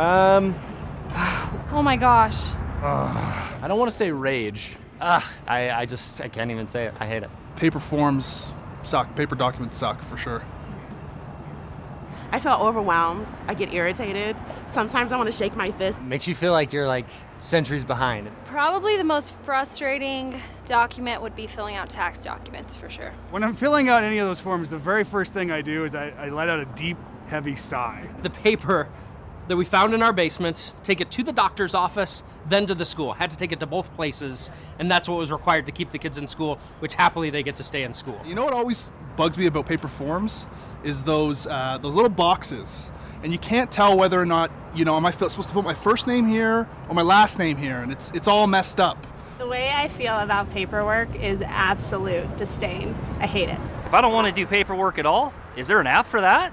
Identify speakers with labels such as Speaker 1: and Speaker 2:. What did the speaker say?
Speaker 1: Um,
Speaker 2: Oh my gosh.
Speaker 1: I don't want to say rage.
Speaker 3: Ugh, I, I just I can't even say it. I hate it.
Speaker 4: Paper forms suck. Paper documents suck for sure.
Speaker 5: I feel overwhelmed. I get irritated. Sometimes I want to shake my fist.
Speaker 3: It Makes you feel like you're like centuries behind.
Speaker 2: Probably the most frustrating document would be filling out tax documents for sure.
Speaker 6: When I'm filling out any of those forms, the very first thing I do is I, I let out a deep, heavy sigh.
Speaker 7: the paper that we found in our basement, take it to the doctor's office, then to the school. Had to take it to both places, and that's what was required to keep the kids in school, which happily they get to stay in school.
Speaker 4: You know what always bugs me about paper forms is those uh, those little boxes, and you can't tell whether or not you know am I supposed to put my first name here or my last name here, and it's it's all messed up.
Speaker 8: The way I feel about paperwork is absolute disdain. I hate it.
Speaker 9: If I don't want to do paperwork at all, is there an app for that?